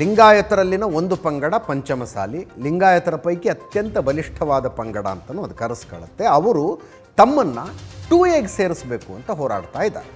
ಲಿಂಗಾಯತರಲ್ಲಿನ ಒಂದು ಪಂಗಡ ಪಂಚಮಸಾಲಿ. ಲಿಂಗಾಯತರ ಪೈಕಿ ಅತ್ಯಂತ ಬಲಿಷ್ಠವಾದ ಪಂಗಡ ಅಂತಲೂ ಅದು ಕರೆಸ್ಕೊಳ್ಳುತ್ತೆ ಅವರು ತಮ್ಮನ್ನು ಟೂ ಎಗ್ ಸೇರಿಸಬೇಕು ಅಂತ ಹೋರಾಡ್ತಾ ಇದ್ದಾರೆ.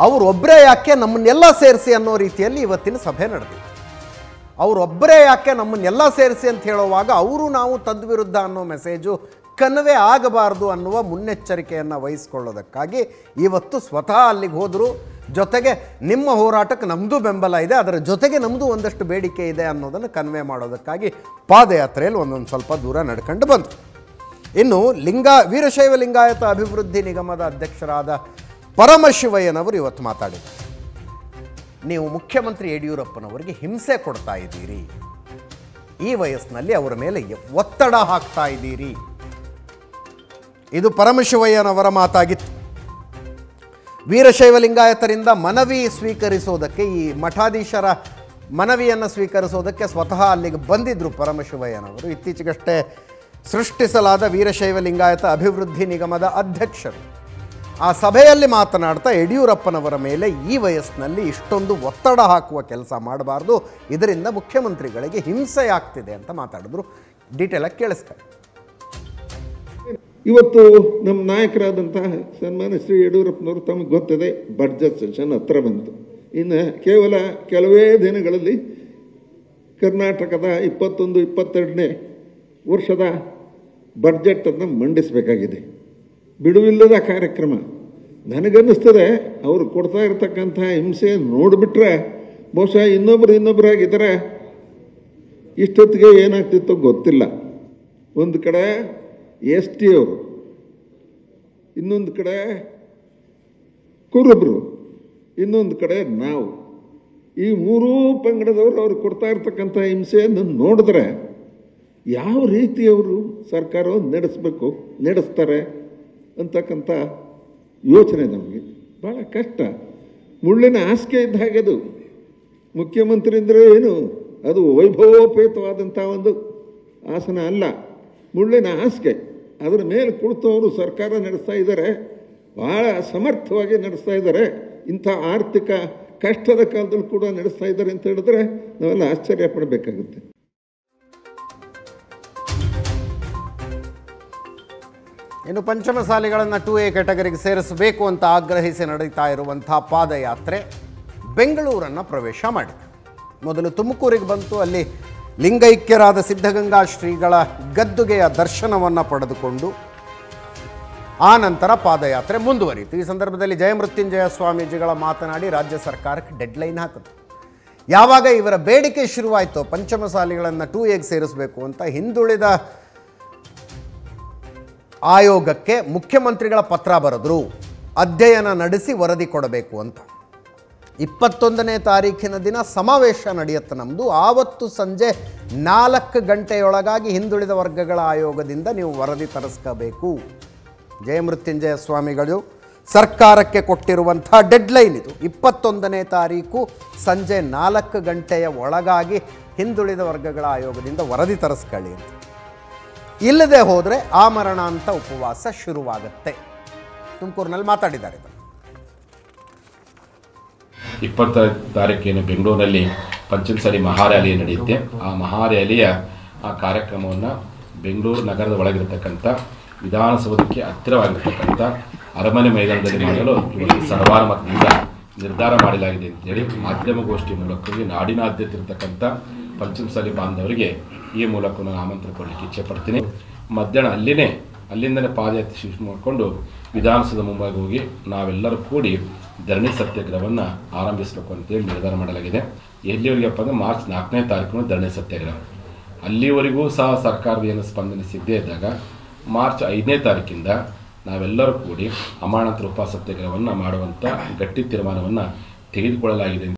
ಅವರೊಬ್ಬರೇ ಯಾಕೆ ನಮ್ಮನ್ನೆಲ್ಲ ಸೇರಿಸಿ ಅನ್ನೋ ರೀತಿಯಲ್ಲಿ ಇವತ್ತಿನ ಸಭೆ ನಡೆದಿದೆ. ಅವರೊಬ್ಬರೇ ಯಾಕೆ ನಮ್ಮನ್ನೆಲ್ಲ ಸೇರಿಸಿ ಅಂತ ಹೇಳುವಾಗ, ಅವರು ನಾವು ತದ್ವಿರುದ್ಧ ಅನ್ನೋ ಮೆಸೇಜು ಕನ್ವೆ ಆಗಬಾರ್ದು ಅನ್ನುವ ಮುನ್ನೆಚ್ಚರಿಕೆಯನ್ನು ವಹಿಸ್ಕೊಳ್ಳೋದಕ್ಕಾಗಿ ಇವತ್ತು ಸ್ವತಃ ಅಲ್ಲಿಗೆ ಹೋದರು. ಜೊತೆಗೆ ನಿಮ್ಮ ಹೋರಾಟಕ್ಕೆ ನಮ್ಮದು ಬೆಂಬಲ ಇದೆ, ಅದರ ಜೊತೆಗೆ ನಮ್ಮದು ಒಂದಷ್ಟು ಬೇಡಿಕೆ ಇದೆ ಅನ್ನೋದನ್ನು ಕನ್ವೆ ಮಾಡೋದಕ್ಕಾಗಿ ಪಾದಯಾತ್ರೆಯಲ್ಲಿ ಒಂದೊಂದು ಸ್ವಲ್ಪ ದೂರ ನಡ್ಕೊಂಡು ಬಂತು ಇನ್ನು ಲಿಂಗ, ವೀರಶೈವ ಲಿಂಗಾಯತ ಅಭಿವೃದ್ಧಿ ನಿಗಮದ ಅಧ್ಯಕ್ಷರಾದ ಪರಮಶಿವಯ್ಯನವರು ಇವತ್ತು ಮಾತಾಡಿದರು. ನೀವು ಮುಖ್ಯಮಂತ್ರಿ ಯಡಿಯೂರಪ್ಪನವರಿಗೆ ಹಿಂಸೆ ಕೊಡ್ತಾ ಇದ್ದೀರಿ. ಈ ವಯಸ್ಸಿನಲ್ಲಿ ಅವರ ಮೇಲೆ ಒತ್ತಡ ಹಾಕ್ತಾ ಇದ್ದೀರಿ. ಇದು ಪರಮಶಿವಯ್ಯನವರ ಮಾತಾಗಿತ್ತು. ವೀರಶೈವ ಲಿಂಗಾಯತರಿಂದ ಮನವಿ ಸ್ವೀಕರಿಸೋದಕ್ಕೆ ಈ ಮಠಾಧೀಶರ ಮನವಿಯನ್ನು ಸ್ವೀಕರಿಸೋದಕ್ಕೆ ಸ್ವತಃ ಅಲ್ಲಿಗೆ ಬಂದಿದ್ದರು ಪರಮಶಿವಯ್ಯನವರು. ಇತ್ತೀಚೆಗಷ್ಟೇ ಸೃಷ್ಟಿಸಲಾದ ವೀರಶೈವ ಲಿಂಗಾಯತ ಅಭಿವೃದ್ಧಿ ನಿಗಮದ ಅಧ್ಯಕ್ಷರು. ಆ ಸಭೆಯಲ್ಲಿ ಮಾತನಾಡ್ತಾ ಯಡಿಯೂರಪ್ಪನವರ ಮೇಲೆ ಈ ವಯಸ್ಸಿನಲ್ಲಿ ಇಷ್ಟೊಂದು ಒತ್ತಡ ಹಾಕುವ ಕೆಲಸ ಮಾಡಬಾರ್ದು. ಇದರಿಂದ ಮುಖ್ಯಮಂತ್ರಿಗಳಿಗೆ ಹಿಂಸೆಯಾಗ್ತಿದೆ ಅಂತ ಮಾತಾಡಿದ್ರು. ಡೀಟೇಲಾಗಿ ಕೇಳಿಸ್ತಾರೆ. ಇವತ್ತು ನಮ್ಮ ನಾಯಕರಾದಂತಹ ಸನ್ಮಾನ್ಯ ಶ್ರೀ ಯಡಿಯೂರಪ್ಪನವರು ತಮಗೆ ಗೊತ್ತಿದೆ ಬಡ್ಜೆಟ್ ಸೆಷನ್ ಹತ್ರ ಬಂತು. ಇನ್ನು ಕೇವಲ ಕೆಲವೇ ದಿನಗಳಲ್ಲಿ ಕರ್ನಾಟಕದ ಇಪ್ಪತ್ತೊಂದು, ಇಪ್ಪತ್ತೆರಡನೇ ವರ್ಷದ ಬಡ್ಜೆಟನ್ನು ಮಂಡಿಸಬೇಕಾಗಿದೆ. ಬಿಡುವಿಲ್ಲದ ಕಾರ್ಯಕ್ರಮ. ನನಗನ್ನಿಸ್ತದೆ, ಅವರು ಕೊಡ್ತಾ ಇರತಕ್ಕಂಥ ಹಿಂಸೆ ನೋಡಿಬಿಟ್ರೆ, ಬಹುಶಃ ಇನ್ನೊಬ್ರು ಇನ್ನೊಬ್ಬರಾಗಿದ್ದರೆ ಇಷ್ಟೊತ್ತಿಗೆ ಏನಾಗ್ತಿತ್ತೋ ಗೊತ್ತಿಲ್ಲ. ಒಂದು ಕಡೆ ಎಸ್ ಟಿ ಅವರು, ಇನ್ನೊಂದು ಕಡೆ ಕುರುಬ್ರು, ಇನ್ನೊಂದು ಕಡೆ ನಾವು. ಈ ಮೂರೂ ಪಂಗಡದವರು ಅವ್ರು ಕೊಡ್ತಾ ಇರ್ತಕ್ಕಂಥ ಹಿಂಸೆಯನ್ನು ನೋಡಿದ್ರೆ ಯಾವ ರೀತಿ ಅವರು ಸರ್ಕಾರವನ್ನು ನಡೆಸಬೇಕು, ನಡೆಸ್ತಾರೆ ಅಂತಕ್ಕಂಥ ಯೋಚನೆ ನಮಗೆ. ಭಾಳ ಕಷ್ಟ. ಮುಳ್ಳಿನ ಆಸ್ಕೆ ಇದ್ದ ಹಾಗೆ ಅದು. ಮುಖ್ಯಮಂತ್ರಿ ಅಂದರೆ ಏನು, ಅದು ವೈಭವೋಪೇತವಾದಂಥ ಒಂದು ಆಸನ ಅಲ್ಲ. ಮುಳ್ಳಿನ ಹಾಸಿಗೆ. ಅದರ ಮೇಲೆ ಕುಳಿತವರು ಸರ್ಕಾರ ನಡೆಸ್ತಾ ಇದ್ದಾರೆ ಭಾಳ ಸಮರ್ಥವಾಗಿ ನಡೆಸ್ತಾ ಇದ್ದಾರೆ, ಇಂಥ ಆರ್ಥಿಕ ಕಷ್ಟದ ಕಾಲದಲ್ಲಿ ಕೂಡ ನಡೆಸ್ತಾ ಇದ್ದಾರೆ ಅಂತ ಹೇಳಿದ್ರೆ ನಾವೆಲ್ಲ ಆಶ್ಚರ್ಯ ಪಡಬೇಕಾಗುತ್ತೆ. ಇನ್ನು ಪಂಚಮಸಾಲಿಗಳನ್ನು ಟು ಎ ಕ್ಯಾಟಗರಿಗೆ ಸೇರಿಸಬೇಕು ಅಂತ ಆಗ್ರಹಿಸಿ ನಡೀತಾ ಇರುವಂಥ ಪಾದಯಾತ್ರೆ ಬೆಂಗಳೂರನ್ನು ಪ್ರವೇಶ ಮಾಡಿದೆ ಮೊದಲು ತುಮಕೂರಿಗೆ ಬಂತು, ಅಲ್ಲಿ ಲಿಂಗೈಕ್ಯರಾದ ಸಿದ್ಧಗಂಗಾ ಶ್ರೀಗಳ ಗದ್ದುಗೆಯ ದರ್ಶನವನ್ನು ಪಡೆದುಕೊಂಡು ಆ ನಂತರ ಪಾದಯಾತ್ರೆ ಮುಂದುವರಿಯಿತು. ಈ ಸಂದರ್ಭದಲ್ಲಿ ಜಯಮೃತ್ಯುಂಜಯ ಸ್ವಾಮೀಜಿಗಳ ಮಾತನಾಡಿ ರಾಜ್ಯ ಸರ್ಕಾರಕ್ಕೆ ಡೆಡ್ಲೈನ್ ಹಾಕಿತು ಯಾವಾಗ ಇವರ ಬೇಡಿಕೆ ಶುರುವಾಯಿತು ಪಂಚಮಸಾಲಿಗಳನ್ನು ಟೂ ಎಗೆ ಸೇರಿಸಬೇಕು ಅಂತ ಹಿಂದುಳಿದ ಆಯೋಗಕ್ಕೆ ಮುಖ್ಯಮಂತ್ರಿಗಳ ಪತ್ರ ಬರೆದ್ರು. ಅಧ್ಯಯನ ನಡೆಸಿ ವರದಿ ಕೊಡಬೇಕು ಅಂತ. ಇಪ್ಪತ್ತೊಂದನೇ ತಾರೀಖಿನ ದಿನ ಸಮಾವೇಶ ನಡೆಯುತ್ತೆ ನಮ್ಮದು ಆವತ್ತು ಸಂಜೆ ನಾಲ್ಕು ಗಂಟೆಯೊಳಗಾಗಿ ಹಿಂದುಳಿದ ವರ್ಗಗಳ ಆಯೋಗದಿಂದ ನೀವು ವರದಿ ತರಿಸ್ಕೋಬೇಕು. ಜಯಮೃತ್ಯುಂಜಯ ಸ್ವಾಮಿಗಳು, ಸರ್ಕಾರಕ್ಕೆ ಕೊಟ್ಟಿರುವಂಥ ಡೆಡ್ಲೈನ್ ಇದು. ಇಪ್ಪತ್ತೊಂದನೇ ತಾರೀಕು ಸಂಜೆ ನಾಲ್ಕು ಗಂಟೆಯ ಒಳಗಾಗಿ ಹಿಂದುಳಿದ ವರ್ಗಗಳ ಆಯೋಗದಿಂದ ವರದಿ ತರಿಸ್ಕೊಳ್ಳಿ ಅಂತ. ಇಲ್ಲದೆ ಹೋದರೆ ಆಮರಣ ಅಂತ ಉಪವಾಸ ಶುರುವಾಗುತ್ತೆ. ತುಮಕೂರಿನಲ್ಲಿ ಮಾತಾಡಿದ್ದಾರೆ. ಇಪ್ಪತ್ತ ತಾರೀಕಿನ ಬೆಂಗಳೂರಿನಲ್ಲಿ ಪಂಚಮಸಾಲಿ ಮಹಾರ್ಯಾಲಿ ನಡೆಯುತ್ತೆ. ಆ ಮಹಾರ್ಯಾಲಿಯ ಆ ಕಾರ್ಯಕ್ರಮವನ್ನು ಬೆಂಗಳೂರು ನಗರದ ಒಳಗಿರತಕ್ಕಂಥ ವಿಧಾನಸೌಧಕ್ಕೆ ಹತ್ತಿರವಾಗಿರ್ತಕ್ಕಂಥ ಅರಮನೆ ಮೈದಾನದಲ್ಲಿ ಮಾಡಲು ಇವತ್ತು ಸರ್ವಾನುಮತದಿಂದ ನಿರ್ಧಾರ ಮಾಡಲಾಗಿದೆ ಅಂತೇಳಿ ಮಾಧ್ಯಮಗೋಷ್ಠಿ ಮೂಲಕವಾಗಿ ನಾಡಿನಾದ್ಯಂತ ಇರತಕ್ಕಂಥ ಪಂಚಮಸಾಲಿ ಬಾಂಧವರಿಗೆ ಈ ಮೂಲಕ ನಾನು ಆಮಂತ್ರಣ ಕೊಡಲಿಕ್ಕೆ ಇಚ್ಛೆ ಪಡ್ತೀನಿ. ಮಧ್ಯಾಹ್ನ ಅಲ್ಲಿನೇ ಅಲ್ಲಿಂದನೇ ಪಾದಯಾತ್ರೆ ಶುರು ಮಾಡಿಕೊಂಡು ವಿಧಾನಸೌಧ ಮುಂಭಾಗ ಹೋಗಿ ನಾವೆಲ್ಲರೂ ಕೂಡಿ ಧರಣಿ ಸತ್ಯಾಗ್ರಹವನ್ನು ಆರಂಭಿಸಬೇಕು ಅಂತೇಳಿ ನಿರ್ಧಾರ ಮಾಡಲಾಗಿದೆ. ಎಲ್ಲಿವರೆಗಪ್ಪ ಅಂದರೆ ಮಾರ್ಚ್ ನಾಲ್ಕನೇ ತಾರೀಕು ಧರಣಿ ಸತ್ಯಾಗ್ರಹ. ಅಲ್ಲಿವರೆಗೂ ಸಹ ಸರ್ಕಾರದ ಏನು ಸ್ಪಂದನೆ ಸಿಗದೇ ಇದ್ದಾಗ ಮಾರ್ಚ್ ಐದನೇ ತಾರೀಕಿಂದ ನಾವೆಲ್ಲರೂ ಕೂಡಿ ಅಮಾನತ್ ರೂಪ ಸತ್ಯಾಗ್ರಹವನ್ನು ಮಾಡುವಂಥ ಗಟ್ಟಿ ತೀರ್ಮಾನವನ್ನು ತೆಗೆದುಕೊಳ್ಳಲಾಗಿದೆ